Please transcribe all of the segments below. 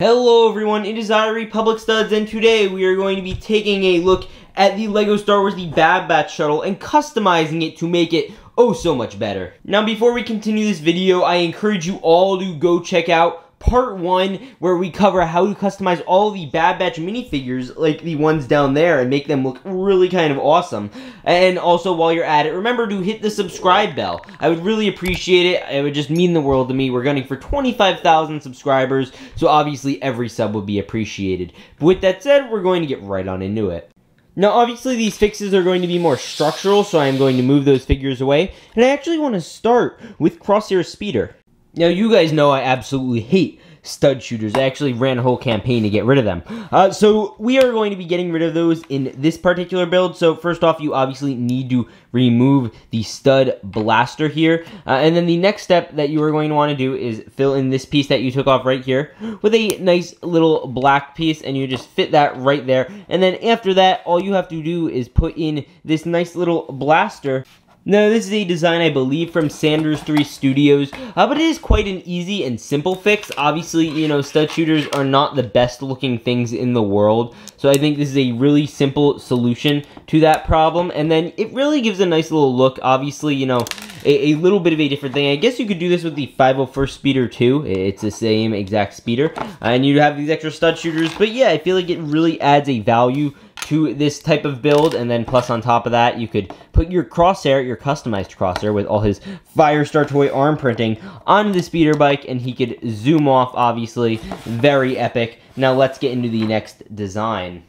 Hello everyone, it is Republic Studs and today we are going to be taking a look at the LEGO Star Wars The Bad Batch Shuttle and customizing it to make it oh so much better. Now before we continue this video, I encourage you all to go check out part one where we cover how to customize all the Bad Batch minifigures like the ones down there and make them look really kind of awesome. And also while you're at it, remember to hit the subscribe bell. I would really appreciate it. It would just mean the world to me. We're gunning for 25,000 subscribers, so obviously every sub would be appreciated. But with that said, we're going to get right on into it. Now, obviously, these fixes are going to be more structural, so I am going to move those figures away. And I actually want to start with Crosshair Speeder. Now, you guys know I absolutely hate stud shooters. I actually ran a whole campaign to get rid of them. Uh, so we are going to be getting rid of those in this particular build. So first off, you obviously need to remove the stud blaster here. Uh, and then the next step that you are going to want to do is fill in this piece that you took off right here with a nice little black piece and you just fit that right there. And then after that, all you have to do is put in this nice little blaster now, this is a design, I believe, from Sanders 3 Studios, uh, but it is quite an easy and simple fix. Obviously, you know, stud shooters are not the best looking things in the world, so I think this is a really simple solution to that problem, and then it really gives a nice little look. Obviously, you know, a, a, little bit of a different thing. I guess you could do this with the 501st Speeder too. It's the same exact speeder. And you have these extra stud shooters. But yeah, I feel like it really adds a value to this type of build, and then plus on top of that, you could put your crosshair, your customized crosshair with all his Firestar toy arm printing on the speeder bike, and he could zoom off, obviously. Very epic. Now let's get into the next design.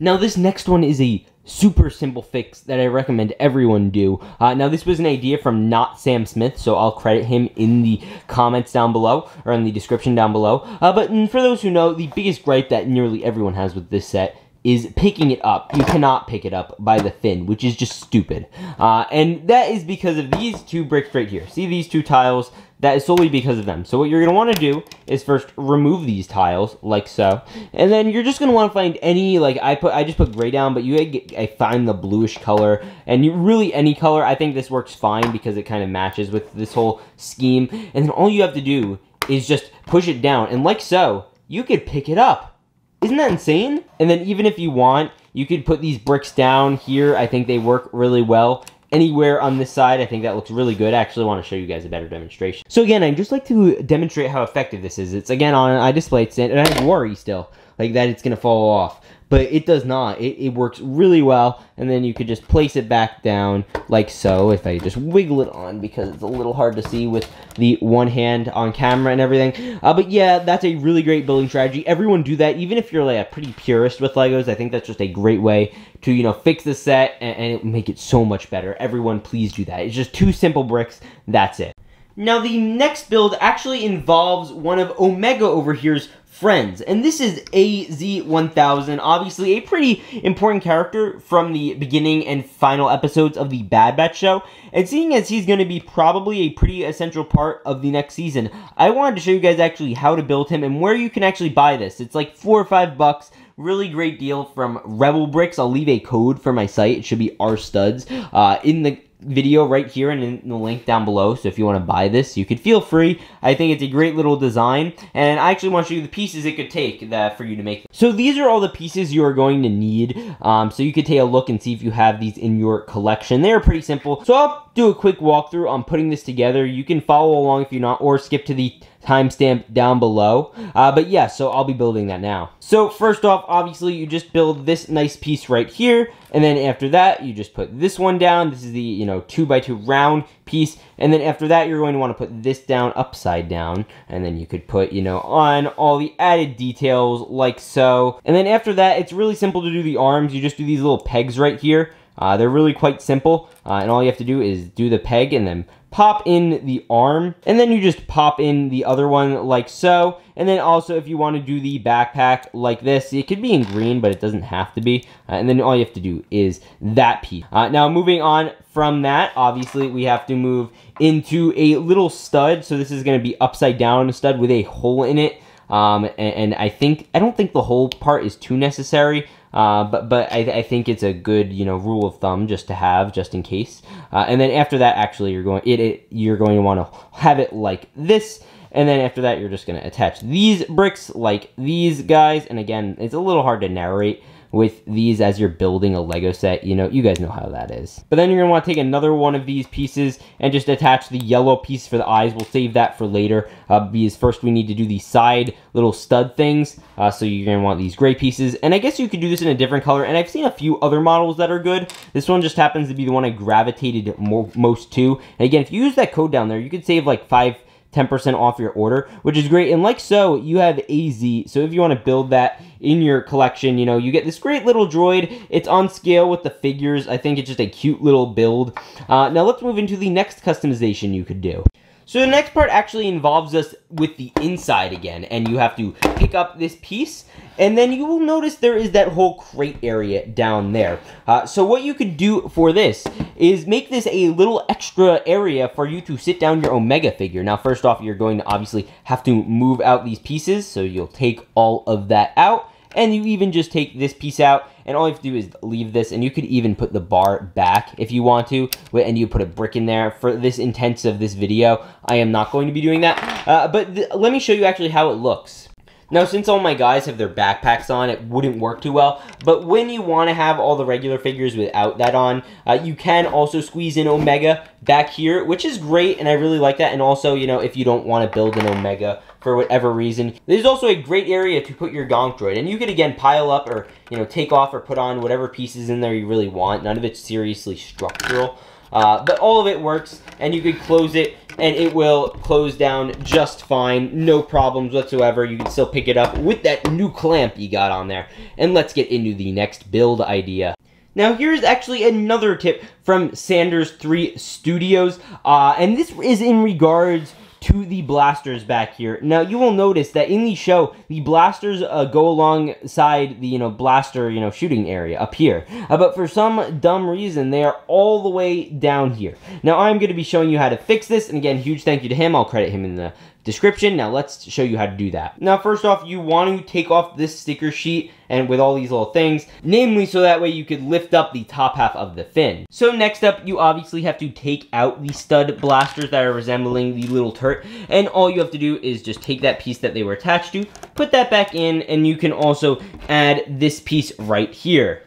Now this next one is a super simple fix that I recommend everyone do. Uh, now, this was an idea from not Sam Smith, so I'll credit him in the comments down below, or in the description down below. Uh, but for those who know, the biggest gripe that nearly everyone has with this set is picking it up. You cannot pick it up by the fin, which is just stupid. Uh, and that is because of these two bricks right here. See these two tiles? That is solely because of them. So what you're going to want to do is first remove these tiles, like so. And then you're just going to want to find any, like I put, I just put gray down, but you I find the bluish color. And you really, any color, I think this works fine because it kind of matches with this whole scheme. And then all you have to do is just push it down. And like so, you could pick it up. Isn't that insane? And then even if you want, you could put these bricks down here. I think they work really well. Anywhere on this side, I think that looks really good. I actually want to show you guys a better demonstration. So again, I'd just like to demonstrate how effective this is. It's again on an iDisplay stand, and I have worry still, like that it's going to fall off but it does not. It, it works really well, and then you could just place it back down like so, if I just wiggle it on, because it's a little hard to see with the one hand on camera and everything. Uh, but yeah, that's a really great building strategy. Everyone do that, even if you're like a pretty purist with Legos, I think that's just a great way to, you know, fix the set and, and make it so much better. Everyone, please do that. It's just two simple bricks, that's it. Now, the next build actually involves one of Omega over here's friends. And this is AZ-1000, obviously a pretty important character from the beginning and final episodes of the Bad Batch show. And seeing as he's going to be probably a pretty essential part of the next season, I wanted to show you guys actually how to build him and where you can actually buy this. It's like four or five bucks. Really great deal from Rebel Bricks. I'll leave a code for my site. It should be R Studs uh, in the video right here and in the link down below. So if you want to buy this, you could feel free. I think it's a great little design. And I actually want to show you the pieces it could take that for you to make. So these are all the pieces you are going to need. Um, so you could take a look and see if you have these in your collection. They're pretty simple. So I'll do a quick walkthrough on putting this together. You can follow along if you're not, or skip to the timestamp down below. Uh, but yeah, so I'll be building that now. So first off, obviously, you just build this nice piece right here. And then after that, you just put this one down. This is the, you know, 2 by 2 round piece. And then after that, you're going to want to put this down upside down. And then you could put, you know, on all the added details like so. And then after that, it's really simple to do the arms. You just do these little pegs right here. Uh, they're really quite simple, uh, and all you have to do is do the peg and then pop in the arm, and then you just pop in the other one like so. And then also, if you want to do the backpack like this, it could be in green, but it doesn't have to be. Uh, and then all you have to do is that piece. Uh, now, moving on from that, obviously, we have to move into a little stud. So this is going to be upside down a stud with a hole in it. Um, and, and, I think, I don't think the whole part is too necessary. Uh, but but I, I, think it's a good you know rule of thumb just to have just in case. Uh, and then after that, actually, you're going it, it you're going to want to have it like this. And then after that, you're just going to attach these bricks like these guys. And again, it's a little hard to narrate with these as you're building a Lego set. You know, you guys know how that is. But then you're want to take another one of these pieces and just attach the yellow piece for the eyes. We'll save that for later uh, because first we need to do the side little stud things. Uh, so you're to want these gray pieces. And I guess you could do this in a different color. And I've seen a few other models that are good. This one just happens to be the one I gravitated mo most to. And again, if you use that code down there, you could save like 5 10% off your order, which is great. And like so, you have AZ. So if you want to build that in your collection, you know, you get this great little droid. It's on scale with the figures. I think it's just a cute little build. Uh, now let's move into the next customization you could do. So the next part actually involves us with the inside again, and you have to pick up this piece, and then you will notice there is that whole crate area down there. Uh, so what you could do for this is make this a little extra area for you to sit down your Omega figure. Now, first off, you're going to obviously have to move out these pieces, so you'll take all of that out, and you even just take this piece out and all you have to do is leave this and you could even put the bar back if you want to and you put a brick in there. For this intense of this video I am not going to be doing that. Uh, but let me show you actually how it looks now, since all my guys have their backpacks on, it wouldn't work too well. But when you want to have all the regular figures without that on, uh, you can also squeeze in Omega back here, which is great, and I really like that. And also, you know, if you don't want to build an Omega for whatever reason, there's also a great area to put your Gonk Droid. And you could, again, pile up or, you know, take off or put on whatever pieces in there you really want. None of it's seriously structural. Uh, but all of it works, and you could close it, and it will close down just fine. No problems whatsoever. You can still pick it up with that new clamp you got on there. And let's get into the next build idea. Now, here's actually another tip from Sanders 3 Studios, uh, and this is in regards to the blasters back here. Now, you will notice that in the show, the blasters uh, go alongside the, you know, blaster, you know, shooting area up here. Uh, but for some dumb reason, they are all the way down here. Now, I'm going to be showing you how to fix this. And again, huge thank you to him. I'll credit him in the description. Now let's show you how to do that. Now first off, you want to take off this sticker sheet and with all these little things, namely so that way you could lift up the top half of the fin. So next up, you obviously have to take out the stud blasters that are resembling the little turret, and all you have to do is just take that piece that they were attached to, put that back in, and you can also add this piece right here.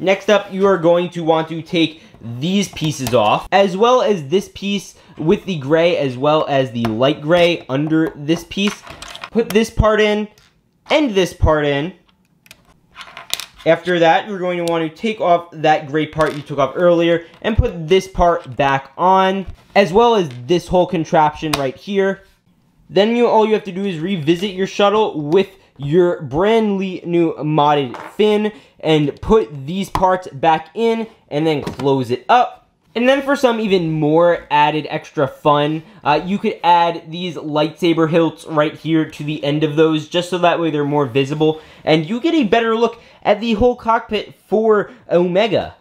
Next up, you are going to want to take these pieces off, as well as this piece with the gray, as well as the light gray under this piece. Put this part in, and this part in. After that, you're going to want to take off that gray part you took off earlier and put this part back on, as well as this whole contraption right here. Then you all you have to do is revisit your shuttle with your brand new modded fin and put these parts back in and then close it up. And then for some even more added extra fun, uh, you could add these lightsaber hilts right here to the end of those, just so that way they're more visible, and you get a better look at the whole cockpit for Omega.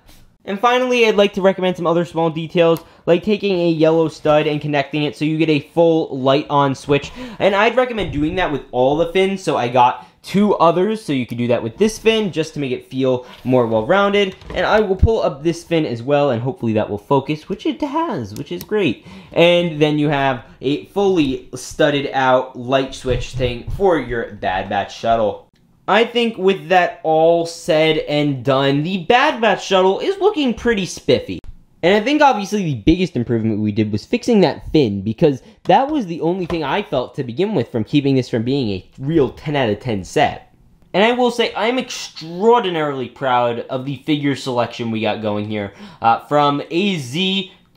And finally, I'd like to recommend some other small details, like taking a yellow stud and connecting it so you get a full light on switch. And I'd recommend doing that with all the fins, so I got two others, so you could do that with this fin, just to make it feel more well-rounded. And I will pull up this fin as well, and hopefully that will focus, which it has, which is great. And then you have a fully studded out light switch thing for your Bad Batch shuttle. I think with that all said and done, the Bad Batch shuttle is looking pretty spiffy. And I think obviously the biggest improvement we did was fixing that fin because that was the only thing I felt to begin with from keeping this from being a real 10 out of 10 set. And I will say, I'm extraordinarily proud of the figure selection we got going here. Uh, from AZ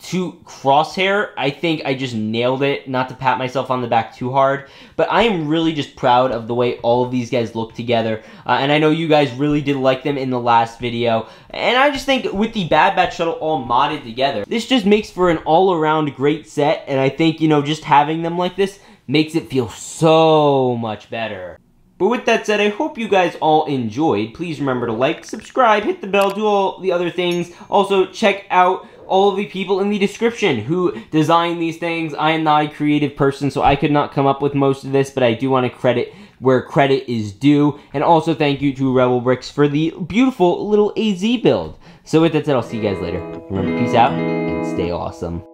to Crosshair, I think I just nailed it. Not to pat myself on the back too hard, but I am really just proud of the way all of these guys look together. Uh, and I know you guys really did like them in the last video. And I just think with the Bad Batch Shuttle all modded together, this just makes for an all-around great set. And I think, you know, just having them like this makes it feel so much better. But with that said, I hope you guys all enjoyed. Please remember to like, subscribe, hit the bell, do all the other things. Also, check out all the people in the description who designed these things. I am not a creative person, so I could not come up with most of this, but I do want to credit where credit is due. And also thank you to Rebel Bricks for the beautiful little AZ build. So with that said, I'll see you guys later. Remember, peace out and stay awesome.